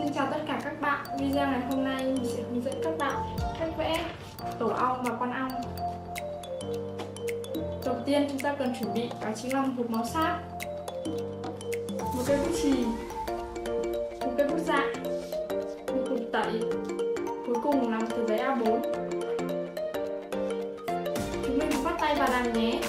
Xin chào tất cả các bạn, video ngày hôm nay mình sẽ hướng dẫn các bạn cách vẽ tổ ong và con ong. Đầu tiên chúng ta cần chuẩn bị đó chính là một hộp máu sáp một cây bút chì một cây bút dạ một cục tẩy cuối cùng là một tờ giấy A4 chúng mình bắt tay vào làm nhé.